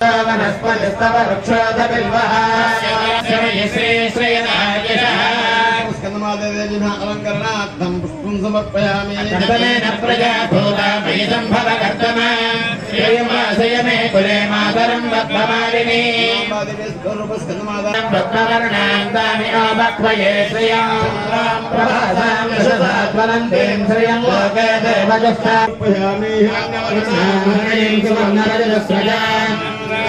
वनस्पतिस्तव वृक्षोदबिल्वः अलङ्करणार्थं पुष्पं समर्पयामि। कर्दमेन प्रजा भूता मयि सम्भव कर्दम श्रियं मे कुले मातरं बद्धमालिनी बद्धवर्णां दामिनो बह्वये श्रियं। प्रभासां यशसात्वनन्तीं श्रियं लोके देवजस्था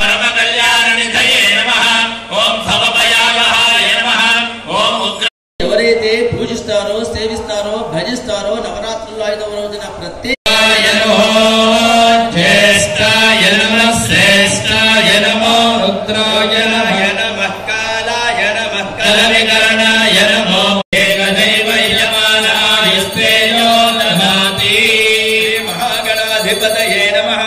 परमकल्याणनिधये नमः ॐ भवभयावहाय नमः ॐ उग्र ఎవరైతే పూజిస్తారో సేవిస్తారో భజిస్తారో నవరాత్రుల్లో ఐదవ రోజున ప్రత్యేక రుద్రాయ నమః కాలాయ నమః కలవికరణాయ నమో ఏకదైవయ్యమానాదిస్తేజో దధాతి మహాగణాధిపతయే నమః